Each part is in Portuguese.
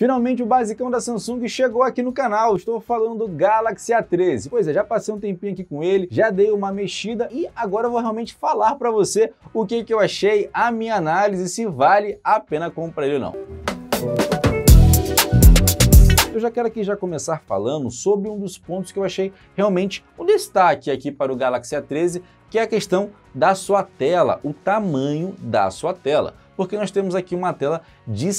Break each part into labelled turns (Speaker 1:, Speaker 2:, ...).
Speaker 1: Finalmente o basicão da Samsung chegou aqui no canal, estou falando do Galaxy A13. Pois é, já passei um tempinho aqui com ele, já dei uma mexida e agora eu vou realmente falar para você o que, que eu achei, a minha análise, se vale a pena comprar ele ou não. Eu já quero aqui já começar falando sobre um dos pontos que eu achei realmente um destaque aqui para o Galaxy A13, que é a questão da sua tela, o tamanho da sua tela. Porque nós temos aqui uma tela de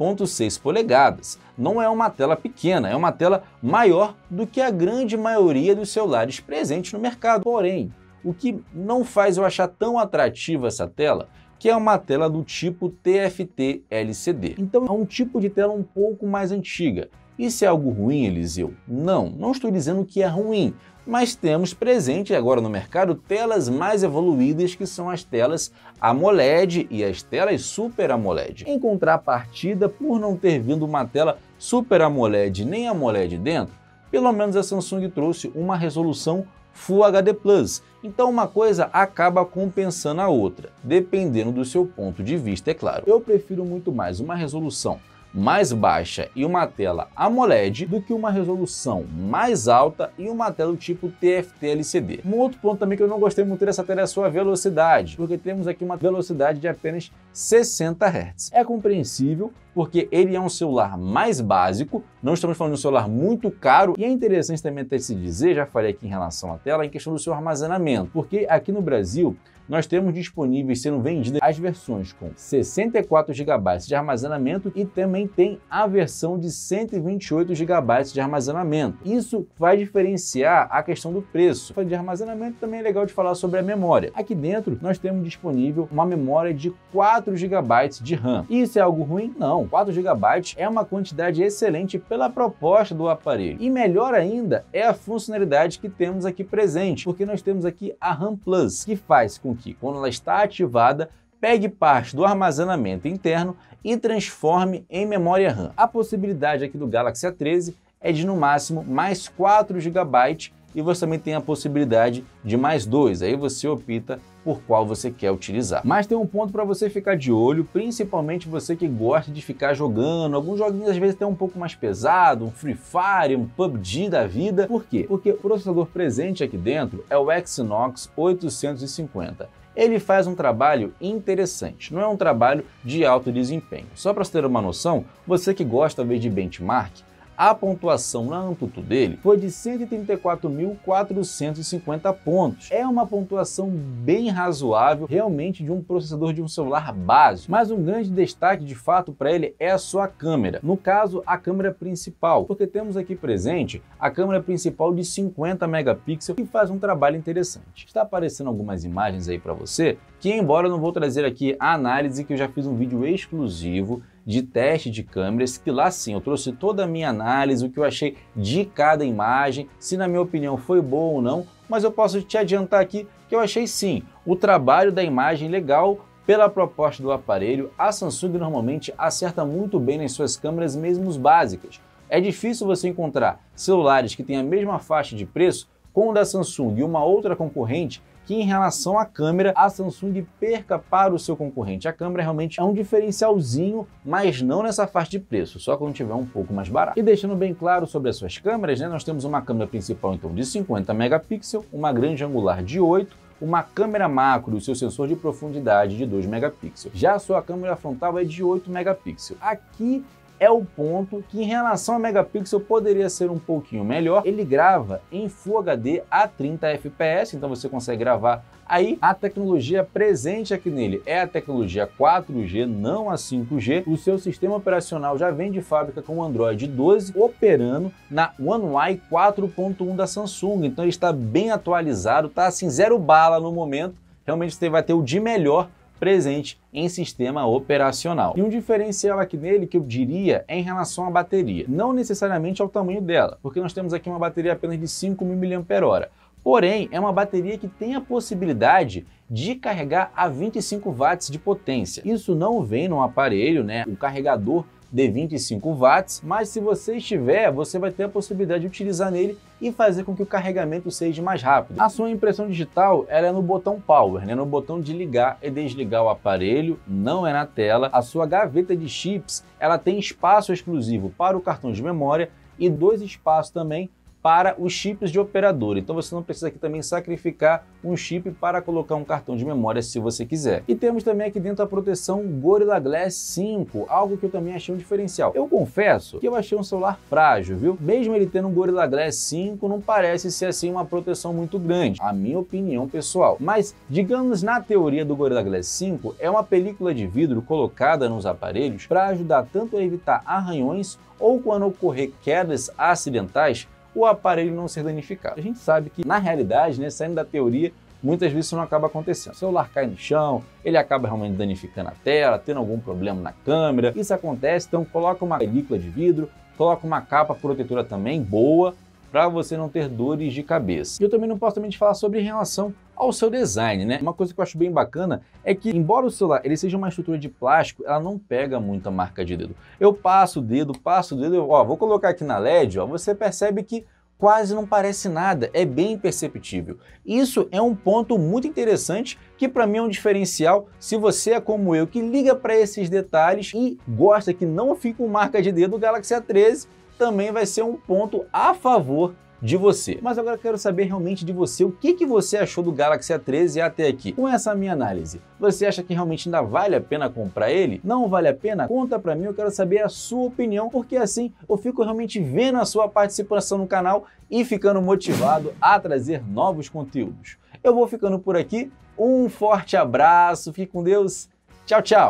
Speaker 1: 6.6 polegadas. Não é uma tela pequena, é uma tela maior do que a grande maioria dos celulares presentes no mercado. Porém, o que não faz eu achar tão atrativa essa tela que é uma tela do tipo TFT LCD. Então é um tipo de tela um pouco mais antiga. Isso é algo ruim, Eliseu? Não, não estou dizendo que é ruim, mas temos presente agora no mercado telas mais evoluídas que são as telas AMOLED e as telas Super AMOLED. Em contrapartida, por não ter vindo uma tela Super AMOLED nem AMOLED dentro, pelo menos a Samsung trouxe uma resolução Full HD Plus. Então uma coisa acaba compensando a outra, dependendo do seu ponto de vista, é claro. Eu prefiro muito mais uma resolução mais baixa e uma tela AMOLED do que uma resolução mais alta e uma tela do tipo TFT LCD. Um outro ponto também que eu não gostei muito dessa tela é a sua velocidade, porque temos aqui uma velocidade de apenas 60 Hz. É compreensível porque ele é um celular mais básico, não estamos falando de um celular muito caro, e é interessante também até se dizer, já falei aqui em relação à tela, em questão do seu armazenamento, porque aqui no Brasil nós temos disponíveis sendo vendidas as versões com 64 GB de armazenamento e também tem a versão de 128 GB de armazenamento. Isso vai diferenciar a questão do preço. De armazenamento também é legal de falar sobre a memória. Aqui dentro nós temos disponível uma memória de 4 GB de RAM. Isso é algo ruim? Não. 4 GB é uma quantidade excelente pela proposta do aparelho. E melhor ainda é a funcionalidade que temos aqui presente, porque nós temos aqui a RAM Plus, que faz com quando ela está ativada, pegue parte do armazenamento interno e transforme em memória RAM. A possibilidade aqui do Galaxy A13 é de no máximo mais 4 GB e você também tem a possibilidade de mais dois. Aí você opta por qual você quer utilizar. Mas tem um ponto para você ficar de olho, principalmente você que gosta de ficar jogando alguns joguinhos às vezes até um pouco mais pesado, um Free Fire, um PUBG da vida. Por quê? Porque o processador presente aqui dentro é o Exynos 850 ele faz um trabalho interessante, não é um trabalho de alto desempenho. Só para você ter uma noção, você que gosta talvez de benchmark, a pontuação na Antutu dele foi de 134.450 pontos. É uma pontuação bem razoável, realmente, de um processador de um celular básico. Mas um grande destaque, de fato, para ele é a sua câmera. No caso, a câmera principal, porque temos aqui presente a câmera principal de 50 megapixels, que faz um trabalho interessante. Está aparecendo algumas imagens aí para você, que embora eu não vou trazer aqui a análise, que eu já fiz um vídeo exclusivo de teste de câmeras, que lá sim eu trouxe toda a minha análise, o que eu achei de cada imagem, se na minha opinião foi boa ou não, mas eu posso te adiantar aqui que eu achei sim o trabalho da imagem legal pela proposta do aparelho, a Samsung normalmente acerta muito bem nas suas câmeras mesmo básicas. É difícil você encontrar celulares que têm a mesma faixa de preço com o da Samsung e uma outra concorrente que em relação à câmera, a Samsung perca para o seu concorrente. A câmera realmente é um diferencialzinho, mas não nessa faixa de preço, só quando tiver um pouco mais barato. E deixando bem claro sobre as suas câmeras, né, nós temos uma câmera principal então de 50 megapixels, uma grande angular de 8, uma câmera macro e o seu sensor de profundidade de 2 megapixels. Já a sua câmera frontal é de 8 megapixels. Aqui é o ponto que em relação a megapixel poderia ser um pouquinho melhor. Ele grava em Full HD a 30 fps, então você consegue gravar Aí a tecnologia presente aqui nele é a tecnologia 4G, não a 5G. O seu sistema operacional já vem de fábrica com o Android 12 operando na One UI 4.1 da Samsung. Então ele está bem atualizado, tá assim zero bala no momento. Realmente você vai ter o de melhor presente em sistema operacional. E um diferencial aqui nele que eu diria é em relação à bateria, não necessariamente ao tamanho dela, porque nós temos aqui uma bateria apenas de 5.000 mAh. Porém, é uma bateria que tem a possibilidade de carregar a 25 watts de potência. Isso não vem no aparelho, né? O carregador de 25 watts, mas se você estiver, você vai ter a possibilidade de utilizar nele e fazer com que o carregamento seja mais rápido. A sua impressão digital ela é no botão Power, né? no botão de ligar e desligar o aparelho, não é na tela. A sua gaveta de chips ela tem espaço exclusivo para o cartão de memória e dois espaços também para os chips de operador. Então você não precisa aqui também sacrificar um chip para colocar um cartão de memória se você quiser. E temos também aqui dentro a proteção Gorilla Glass 5, algo que eu também achei um diferencial. Eu confesso que eu achei um celular frágil, viu? Mesmo ele tendo um Gorilla Glass 5, não parece ser assim uma proteção muito grande, a minha opinião pessoal. Mas, digamos na teoria do Gorilla Glass 5, é uma película de vidro colocada nos aparelhos para ajudar tanto a evitar arranhões ou quando ocorrer quedas acidentais, o aparelho não ser danificado. A gente sabe que, na realidade, né, saindo da teoria, muitas vezes isso não acaba acontecendo. O celular cai no chão, ele acaba realmente danificando a tela, tendo algum problema na câmera. Isso acontece, então coloca uma película de vidro, coloca uma capa protetora também boa, para você não ter dores de cabeça. E eu também não posso também te falar sobre relação ao seu design, né? Uma coisa que eu acho bem bacana é que, embora o celular ele seja uma estrutura de plástico, ela não pega muita marca de dedo. Eu passo o dedo, passo o dedo, ó, vou colocar aqui na LED, ó, você percebe que quase não parece nada, é bem perceptível. Isso é um ponto muito interessante que para mim é um diferencial se você é como eu, que liga para esses detalhes e gosta que não fique com marca de dedo, o Galaxy A13 também vai ser um ponto a favor de você. Mas agora quero saber realmente de você, o que, que você achou do Galaxy A13 até aqui? Com essa minha análise, você acha que realmente ainda vale a pena comprar ele? Não vale a pena? Conta pra mim, eu quero saber a sua opinião, porque assim eu fico realmente vendo a sua participação no canal e ficando motivado a trazer novos conteúdos. Eu vou ficando por aqui, um forte abraço, fique com Deus, tchau, tchau!